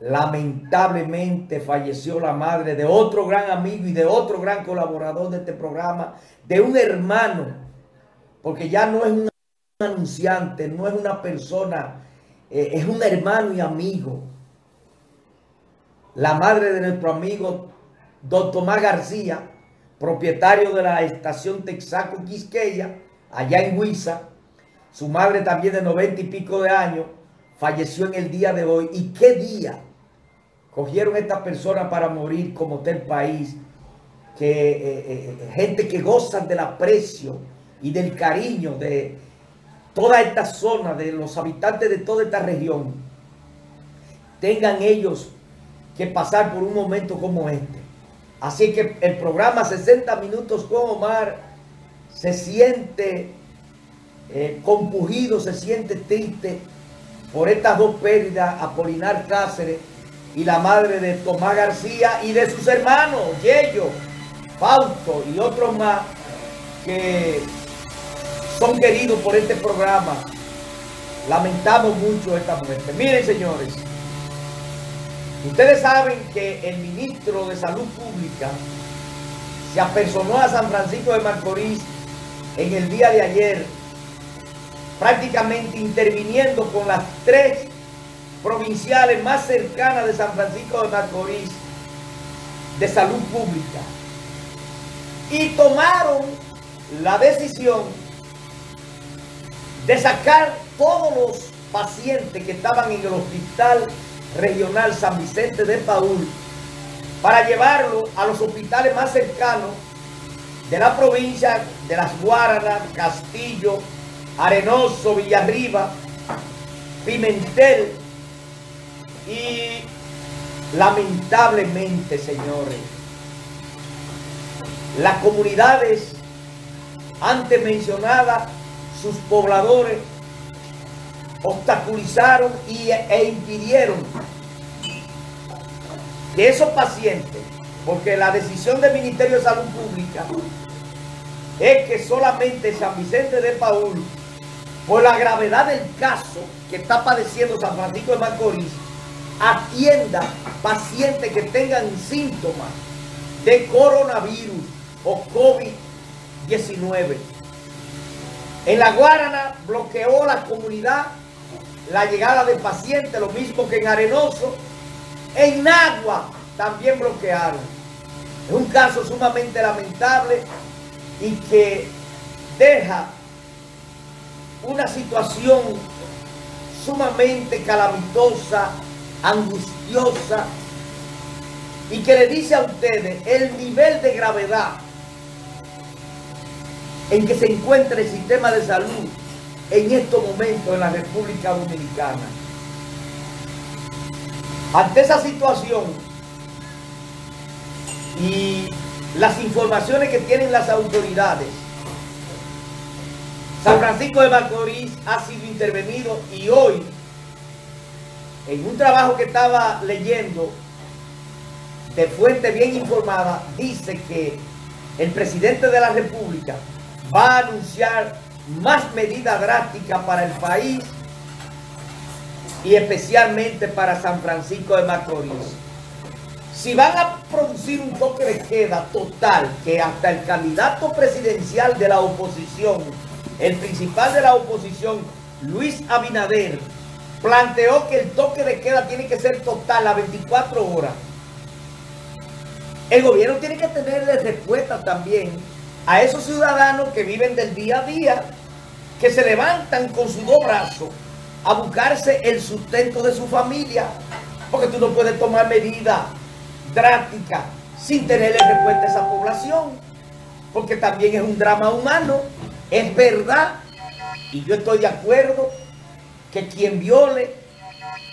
Lamentablemente falleció la madre de otro gran amigo y de otro gran colaborador de este programa, de un hermano, porque ya no es un anunciante, no es una persona, eh, es un hermano y amigo. La madre de nuestro amigo, don Tomás García, propietario de la estación Texaco Quisqueya, allá en Huiza, su madre también de noventa y pico de años, falleció en el día de hoy. ¿Y qué día? Cogieron a esta persona para morir como tal país, que eh, eh, eh, gente que gozan del aprecio y del cariño de toda esta zona, de los habitantes de toda esta región, tengan ellos que pasar por un momento como este. Así que el programa 60 minutos con Omar se siente compugido, se siente triste por estas dos pérdidas, Apolinar Cáceres y la madre de Tomás García y de sus hermanos, Yello, Fausto y otros más que son queridos por este programa. Lamentamos mucho esta muerte. Miren, señores, ustedes saben que el ministro de Salud Pública se apersonó a San Francisco de Macorís en el día de ayer, prácticamente interviniendo con las tres provinciales más cercanas de San Francisco de Macorís de salud pública. Y tomaron la decisión de sacar todos los pacientes que estaban en el hospital regional San Vicente de Paul para llevarlo a los hospitales más cercanos de la provincia de las Guaranas, Castillo, Arenoso, Villarriba, Pimentel, y lamentablemente, señores, las comunidades antes mencionadas, sus pobladores, obstaculizaron y, e impidieron que esos pacientes, porque la decisión del Ministerio de Salud Pública es que solamente San Vicente de Paul, por la gravedad del caso que está padeciendo San Francisco de Macorís, atienda pacientes que tengan síntomas de coronavirus o COVID-19. En La Guarana bloqueó la comunidad la llegada de pacientes, lo mismo que en Arenoso. En Nagua también bloquearon. Es un caso sumamente lamentable y que deja una situación sumamente calamitosa angustiosa y que le dice a ustedes el nivel de gravedad en que se encuentra el sistema de salud en estos momentos en la República Dominicana. Ante esa situación y las informaciones que tienen las autoridades, San Francisco de Macorís ha sido intervenido y hoy en un trabajo que estaba leyendo de fuente bien informada, dice que el presidente de la República va a anunciar más medidas drásticas para el país y especialmente para San Francisco de Macorís. Si van a producir un toque de queda total, que hasta el candidato presidencial de la oposición, el principal de la oposición, Luis Abinader, planteó que el toque de queda tiene que ser total a 24 horas. El gobierno tiene que tenerle respuesta también a esos ciudadanos que viven del día a día, que se levantan con su dos brazos a buscarse el sustento de su familia, porque tú no puedes tomar medidas drásticas sin tenerle respuesta a esa población, porque también es un drama humano, es verdad, y yo estoy de acuerdo que quien viole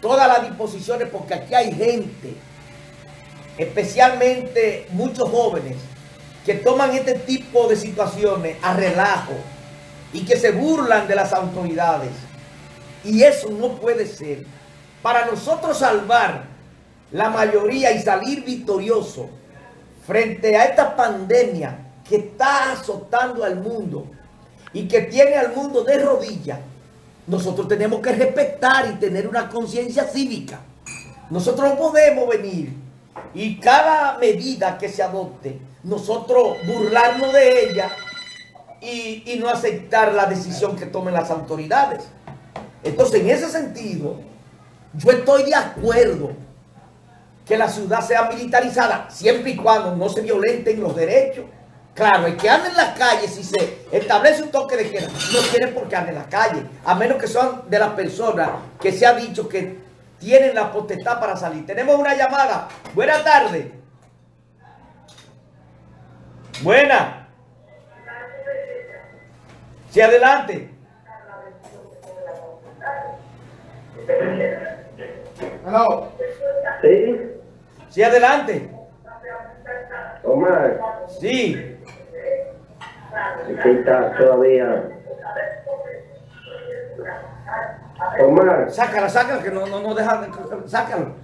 todas las disposiciones, porque aquí hay gente, especialmente muchos jóvenes, que toman este tipo de situaciones a relajo y que se burlan de las autoridades. Y eso no puede ser. Para nosotros salvar la mayoría y salir victorioso frente a esta pandemia que está azotando al mundo y que tiene al mundo de rodillas, nosotros tenemos que respetar y tener una conciencia cívica. Nosotros no podemos venir y cada medida que se adopte, nosotros burlarnos de ella y, no aceptar la decisión que tomen las autoridades. Entonces, en ese sentido, yo estoy de acuerdo que la ciudad sea militarizada, siempre y cuando no se violenten los derechos. Claro, el que anda en la calle, si se establece un toque de queda, no tiene por qué andar en la calle, a menos que sean de las personas que se ha dicho que tienen la potestad para salir. Tenemos una llamada. Buena tarde. Buena. Sí, adelante. Hello. Sí, Sí, adelante. Omar, Sí. Está todavía. Omar, Sácala, sácala, que no, no, no deja, sácalo.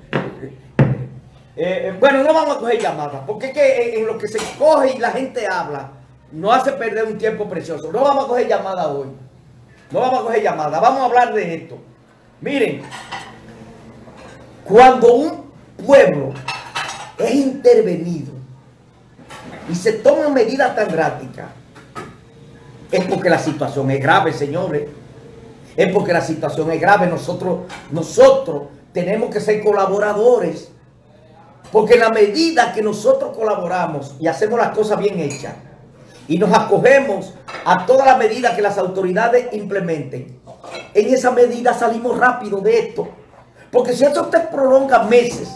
Eh, eh, bueno, no vamos a coger llamadas, porque es que en, lo que se coge y la gente habla, no hace perder un tiempo precioso. No vamos a coger llamadas hoy. No vamos a coger llamadas, vamos a hablar de esto. Miren, cuando un pueblo es intervenido y se toman medidas tan drásticas, es porque la situación es grave, señores. Es porque la situación es grave. Nosotros, nosotros tenemos que ser colaboradores. Porque en la medida que nosotros colaboramos y hacemos las cosas bien hechas y nos acogemos a todas las medidas que las autoridades implementen, en esa medida salimos rápido de esto. Porque si esto usted prolonga meses,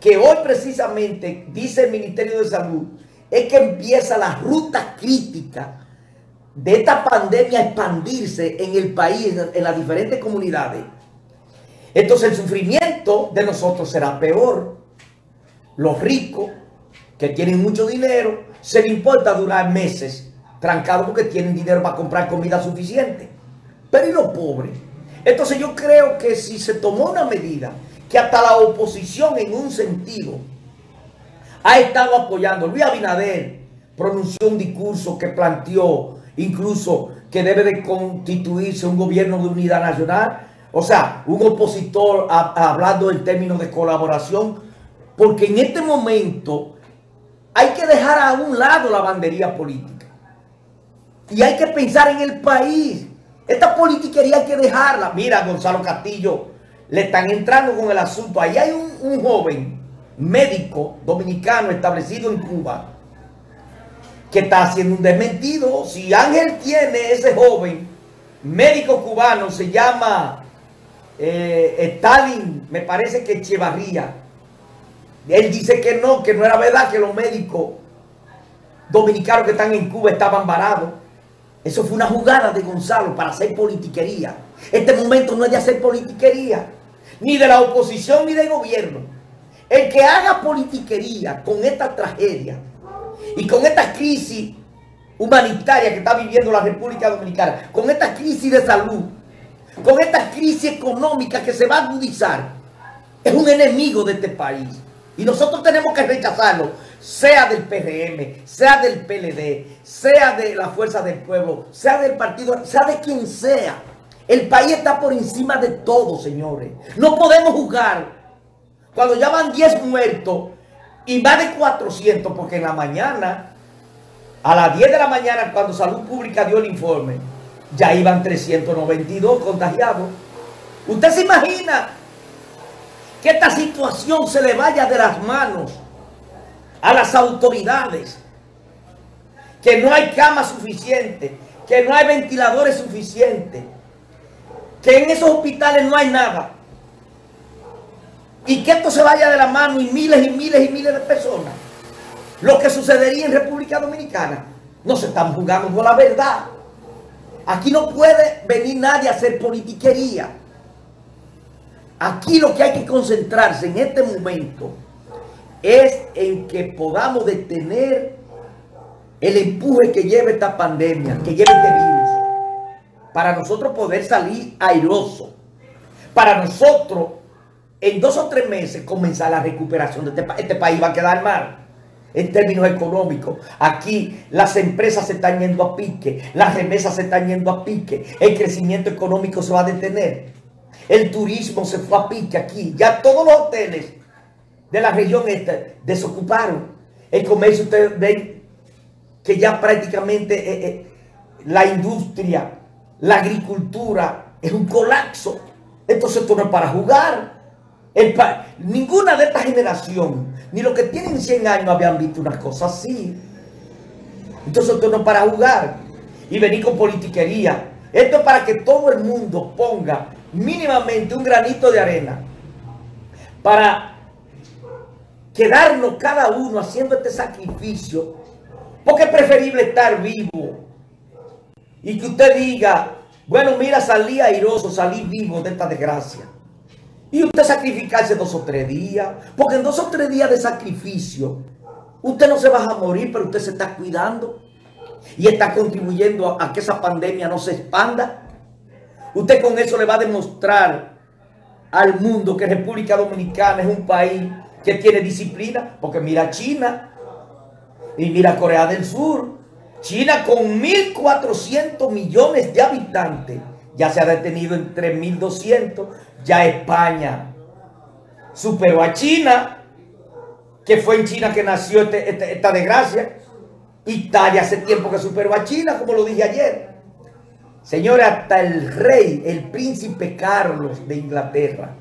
que hoy precisamente dice el Ministerio de Salud, es que empieza la ruta crítica de esta pandemia expandirse en el país, en las diferentes comunidades. Entonces el sufrimiento de nosotros será peor. Los ricos, que tienen mucho dinero, se les importa durar meses trancados porque tienen dinero para comprar comida suficiente. Pero ¿y los pobres? Entonces yo creo que si se tomó una medida que hasta la oposición en un sentido ha estado apoyando, Luis Abinader pronunció un discurso que planteó incluso que debe de constituirse un gobierno de unidad nacional, o sea, un opositor hablando en términos de colaboración, porque en este momento hay que dejar a un lado la bandería política y hay que pensar en el país. Esta politiquería hay que dejarla. Mira, Gonzalo Castillo, le están entrando con el asunto. Ahí hay un joven médico dominicano establecido en Cuba que está haciendo un desmentido. Si Ángel tiene ese joven médico cubano, se llama eh, Stalin, me parece que Echevarría. Él dice que no, que no era verdad que los médicos dominicanos que están en Cuba estaban varados. Eso fue una jugada de Gonzalo para hacer politiquería. Este momento no es de hacer politiquería, ni de la oposición ni del gobierno. El que haga politiquería con esta tragedia y con esta crisis humanitaria que está viviendo la República Dominicana, con esta crisis de salud, con esta crisis económica que se va a agudizar, es un enemigo de este país. Y nosotros tenemos que rechazarlo, sea del PRM, sea del PLD, sea de la Fuerza del Pueblo, sea del partido, sea de quien sea. El país está por encima de todo, señores. No podemos jugar cuando ya van 10 muertos y más de 400, porque en la mañana, a las 10 de la mañana, cuando Salud Pública dio el informe, ya iban 392 contagiados. ¿Usted se imagina que esta situación se le vaya de las manos a las autoridades? Que no hay camas suficientes, que no hay ventiladores suficientes, que en esos hospitales no hay nada. Y que esto se vaya de la mano y miles y miles y miles de personas. Lo que sucedería en República Dominicana. No se están jugando por la verdad. Aquí no puede venir nadie a hacer politiquería. Aquí lo que hay que concentrarse en este momento es en que podamos detener el empuje que lleva esta pandemia, que lleva este virus, para nosotros poder salir airoso, para nosotros en dos o tres meses comenzar la recuperación de este país. Este país va a quedar mal en términos económicos. Aquí las empresas se están yendo a pique, las remesas se están yendo a pique, el crecimiento económico se va a detener. El turismo se fue a pique aquí. Ya todos los hoteles de la región esta desocuparon. El comercio, ustedes ven que ya prácticamente eh, eh, la industria, la agricultura es un colapso. Entonces esto no es para jugar. Ninguna de esta generación, ni los que tienen 100 años habían visto una cosa así. Entonces esto no es para jugar y venir con politiquería. Esto es para que todo el mundo ponga mínimamente un granito de arena para quedarnos cada uno haciendo este sacrificio. Porque es preferible estar vivo y que usted diga, bueno, mira, salí airoso, salí vivo de esta desgracia. Y usted sacrificarse dos o tres días, porque en dos o tres días de sacrificio, usted no se va a morir, pero usted se está cuidando y está contribuyendo a, que esa pandemia no se expanda. Usted con eso le va a demostrar al mundo que República Dominicana es un país que tiene disciplina, porque mira China y mira Corea del Sur. China con 1.400 millones de habitantes ya se ha detenido en 3.200. Ya España superó a China, que fue en China que nació este, este, esta desgracia. Italia hace tiempo que superó a China, como lo dije ayer. Señores, hasta el rey, el príncipe Carlos de Inglaterra,